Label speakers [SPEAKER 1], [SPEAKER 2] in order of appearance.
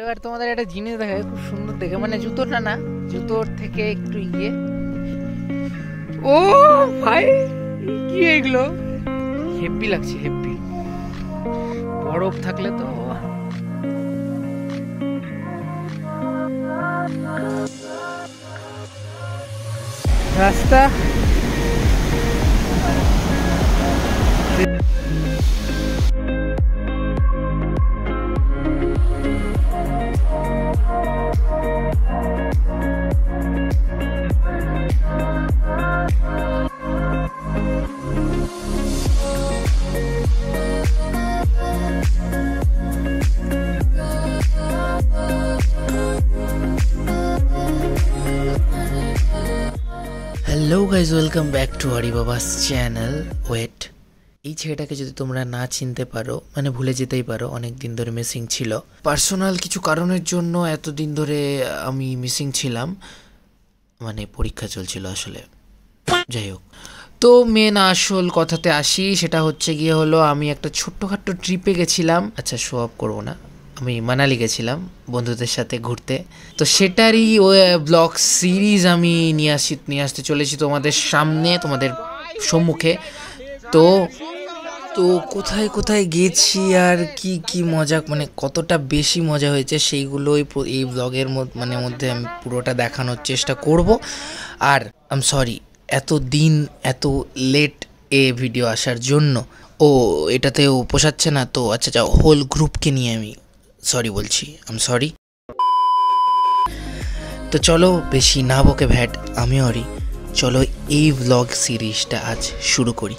[SPEAKER 1] এবার তোমাদের একটা জিনিস দেখায় খুব সুন্দর দেখে। মানে জুতোটা না, জুতোর থেকে একটু ইয়ে। ও ভাই, কি এগুলো? হেভি লাগছে হেভি বরফ থাকলে তো রাস্তা hello guys welcome back to Hari Baba's channel wait এই ছেলেটাকে যদি তোমরা না চিনতে পারো মানে ভুলে যেতেই পারো অনেক দিন ধরে মিসিং ছিল। পার্সোনাল কিছু কারণের জন্য এতদিন ধরে আমি মিসিং ছিলাম। মানে পরীক্ষা চলছিল আসলে। যাই হোক। তো মেন আসল কথাতে আসি, সেটা হচ্ছে গিয়ে হলো আমি একটা ছোট্টখাট্ট ট্রিপে গেছিলাম। আচ্ছা শো অফ করব না। আমি মানালি গেছিলাম বন্ধুদের সাথে ঘুরতে। তো সেটারই ব্লগ সিরিজ আমি নিয়ে আসি, নিয়ে আসতে চলেছি তোমাদের সামনে, তোমাদের সম্মুখে। তো তো কোথায় কোথায় গেছি আর কি কি মজা মানে কতটা বেশি মজা হয়েছে সেইগুলোই এই ব্লগের মানে মধ্যে আমি পুরোটা দেখানোর চেষ্টা করব। আর আম সরি এত দিন এত লেট এ ভিডিও আসার জন্য। ও, এটাতেও পোষাচ্ছে না, তো আচ্ছা আচ্ছা হোল গ্রুপকে নিয়ে আমি সরি বলছি আম সরি তো চলো বেশি না বকে ভ্যাট আমি অরি। চলো এই ব্লগ সিরিজটা আজ শুরু করি।